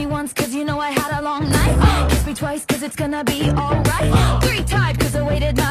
me once cause you know I had a long night. Kiss me twice cause it's gonna be alright. Three times cause I waited my